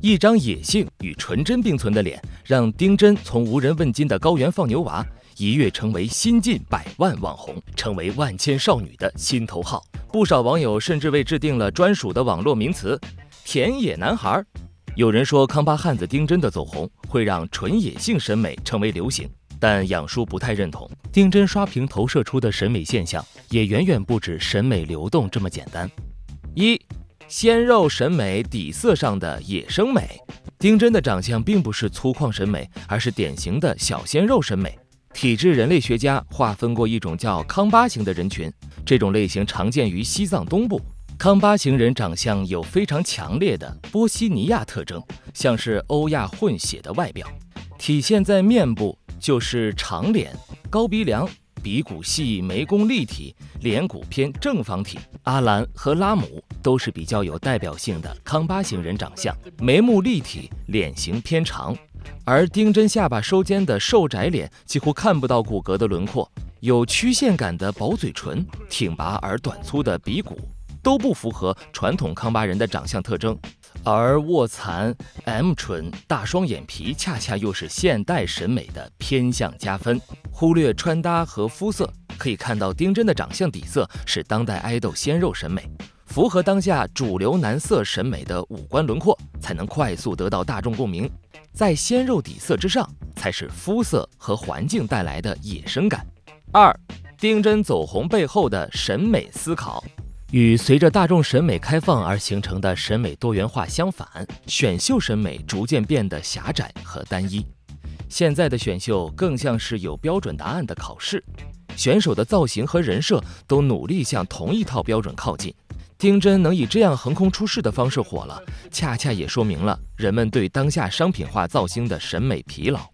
一张野性与纯真并存的脸，让丁真从无人问津的高原放牛娃一跃成为新晋百万网红，成为万千少女的心头好。不少网友甚至为制定了专属的网络名词“田野男孩”。有人说，康巴汉子丁真的走红会让纯野性审美成为流行，但养叔不太认同。丁真刷屏投射出的审美现象，也远远不止审美流动这么简单。一鲜肉审美底色上的野生美，丁真的长相并不是粗犷审美，而是典型的小鲜肉审美。体质人类学家划分过一种叫康巴型的人群，这种类型常见于西藏东部。康巴型人长相有非常强烈的波西尼亚特征，像是欧亚混血的外表，体现在面部就是长脸、高鼻梁。鼻骨细，眉弓立体，脸骨偏正方体。阿兰和拉姆都是比较有代表性的康巴型人长相，眉目立体，脸型偏长。而丁真下巴收尖的瘦窄脸，几乎看不到骨骼的轮廓，有曲线感的薄嘴唇，挺拔而短粗的鼻骨，都不符合传统康巴人的长相特征。而卧蚕、M 唇、大双眼皮，恰恰又是现代审美的偏向加分。忽略穿搭和肤色，可以看到丁真的长相底色是当代爱豆鲜肉审美，符合当下主流男色审美的五官轮廓，才能快速得到大众共鸣。在鲜肉底色之上，才是肤色和环境带来的野生感。二，丁真走红背后的审美思考。与随着大众审美开放而形成的审美多元化相反，选秀审美逐渐变得狭窄和单一。现在的选秀更像是有标准答案的考试，选手的造型和人设都努力向同一套标准靠近。丁真能以这样横空出世的方式火了，恰恰也说明了人们对当下商品化造型的审美疲劳。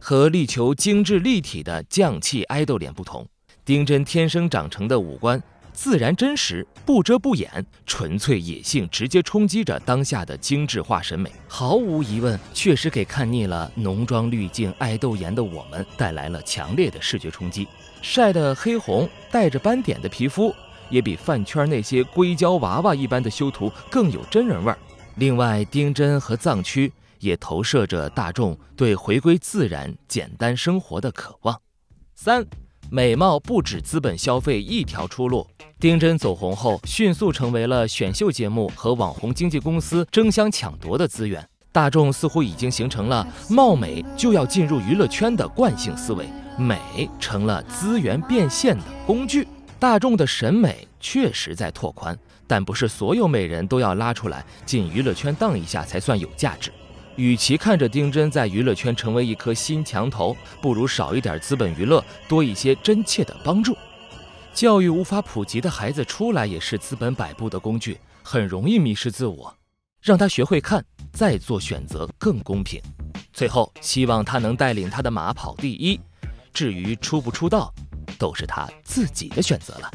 和力求精致立体的匠气爱豆脸不同，丁真天生长成的五官。自然真实，不遮不掩，纯粹野性，直接冲击着当下的精致化审美。毫无疑问，确实给看腻了浓妆滤镜、爱豆颜的我们带来了强烈的视觉冲击。晒得黑红、带着斑点的皮肤，也比饭圈那些硅胶娃娃一般的修图更有真人味儿。另外，丁真和藏区也投射着大众对回归自然、简单生活的渴望。三。美貌不止资本消费一条出路。丁真走红后，迅速成为了选秀节目和网红经纪公司争相抢夺的资源。大众似乎已经形成了貌美就要进入娱乐圈的惯性思维，美成了资源变现的工具。大众的审美确实在拓宽，但不是所有美人都要拉出来进娱乐圈荡一下才算有价值。与其看着丁真在娱乐圈成为一颗新墙头，不如少一点资本娱乐，多一些真切的帮助。教育无法普及的孩子出来也是资本摆布的工具，很容易迷失自我。让他学会看，再做选择更公平。最后，希望他能带领他的马跑第一。至于出不出道，都是他自己的选择了。